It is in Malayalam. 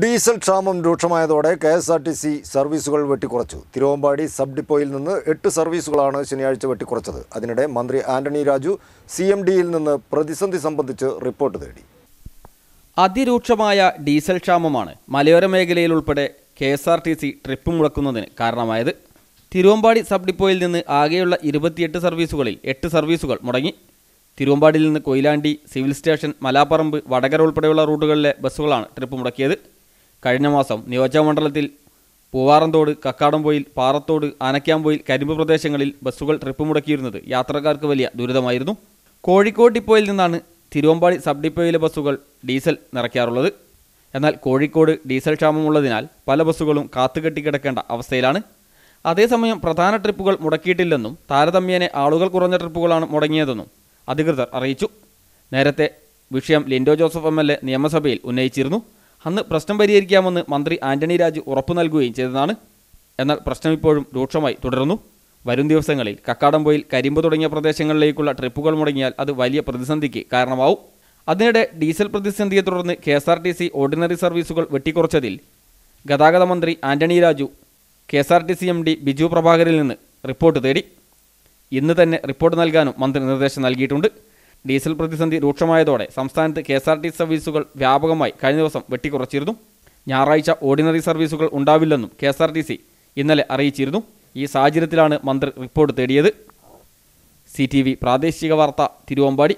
ഡീസൽ ക്ഷാമം രൂക്ഷമായതോടെ K S R T C സർവീസുകൾ വെട്ടിക്കുറച്ചു. തിരുവമ്പാടി സബ് ഡിപ്പോയിൽ നിന്ന് എട്ട് സർവീസുകളാണ് ശനിയാഴ്ച വെട്ടിക്കുറച്ചത്. അതിനിടെ മന്ത്രി ആന്റണി രാജു സി എം ഡിയിൽ നിന്ന് പ്രതിസന്ധി സംബന്ധിച്ച് റിപ്പോർട്ട് തേടി. അതിരൂക്ഷമായ ഡീസൽ ക്ഷാമമാണ് മലയോര മേഖലയിൽ ഉൾപ്പെടെ K S R T C trip മുടക്കുന്നതിന് കാരണമായത്. തിരുവമ്പാടി സബ് ഡിപ്പോയിൽ നിന്ന് ആകെയുള്ള ഇരുപത്തിയെട്ട് സർവീസുകളിൽ എട്ട് സർവീസുകൾ മുടങ്ങി. തിരുവമ്പാടിയിൽ നിന്ന് കൊയിലാണ്ടി സിവിൽ സ്റ്റേഷൻ മലാപ്പറമ്പ് വടകര ഉൾപ്പെടെയുള്ള റൂട്ടുകളിലെ ബസ്സുകളാണ് ട്രിപ്പ് മുടക്കിയത്. കഴിഞ്ഞ മാസം നിയോജകമണ്ഡലത്തിൽ പൂവാറന്തോട് കക്കാടംപോയിൽ പാറത്തോട് ആനക്കാംപോയിൽ കരിമ്പ് പ്രദേശങ്ങളിൽ ബസ്സുകൾ ട്രിപ്പ് മുടക്കിയിരുന്നത് യാത്രക്കാർക്ക് വലിയ ദുരിതമായിരുന്നു. കോഴിക്കോട് ഡിപ്പോയിൽ നിന്നാണ് തിരുവമ്പാടി സബ് ഡിപ്പോയിലെ ബസ്സുകൾ ഡീസൽ നിറയ്ക്കാറുള്ളത്. എന്നാൽ കോഴിക്കോട് ഡീസൽ ക്ഷാമമുള്ളതിനാൽ പല ബസ്സുകളും കാത്തുകെട്ടി കിടക്കേണ്ട അവസ്ഥയിലാണ്. അതേസമയം പ്രധാന ട്രിപ്പുകൾ മുടക്കിയിട്ടില്ലെന്നും താരതമ്യേനെ ആളുകൾ കുറഞ്ഞ ട്രിപ്പുകളാണ് മുടങ്ങിയതെന്നും അധികൃതർ അറിയിച്ചു. നേരത്തെ വിഷയം ലിൻഡോ ജോസഫ് എം നിയമസഭയിൽ ഉന്നയിച്ചിരുന്നു. അന്ന് പ്രശ്നം പരിഹരിക്കാമെന്ന് മന്ത്രി ആന്റണി രാജു ഉറപ്പു നൽകുകയും ചെയ്തതാണ്. എന്നാൽ പ്രശ്നം ഇപ്പോഴും രൂക്ഷമായി തുടരുന്നു. വരും ദിവസങ്ങളിൽ കക്കാടംപൊയിൽ കരിമ്പ് തുടങ്ങിയ പ്രദേശങ്ങളിലേക്കുള്ള ട്രിപ്പുകൾ മുടങ്ങിയാൽ അത് വലിയ പ്രതിസന്ധിക്ക് കാരണമാവും. അതിനിടെ ഡീസൽ പ്രതിസന്ധിയെ തുടർന്ന് K S R T C ordinary സർവീസുകൾ വെട്ടിക്കുറച്ചതിൽ ഗതാഗത മന്ത്രി Antony Raju K S R T C M D Biju പ്രഭാകരിൽ നിന്ന് റിപ്പോർട്ട് തേടി. ഇന്ന് തന്നെ റിപ്പോർട്ട് നൽകാനും മന്ത്രി നിർദ്ദേശം നൽകിയിട്ടുണ്ട്. ഡീസൽ പ്രതിസന്ധി രൂക്ഷമായതോടെ സംസ്ഥാനത്ത് കെ എസ് ആർ ടി സർവീസുകൾ വ്യാപകമായി കഴിഞ്ഞ ദിവസം വെട്ടിക്കുറച്ചിരുന്നു. ഞായറാഴ്ച ഓർഡിനറി സർവീസുകൾ ഉണ്ടാവില്ലെന്നും K S R T C ഇന്നലെ അറിയിച്ചിരുന്നു. ഈ സാഹചര്യത്തിലാണ് മന്ത്രി റിപ്പോർട്ട് തേടിയത്. സി ടി വി പ്രാദേശിക വാർത്ത തിരുവമ്പാടി.